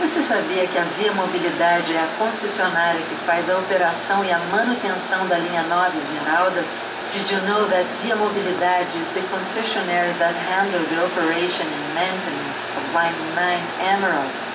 Você sabia que a Via Mobilidade é a concessionária que faz a operação e a manutenção da linha 9 Esmeralda? Did you know that Via Mobilidade is the concessionaire that handles the operation and maintenance of Line 9 Emerald?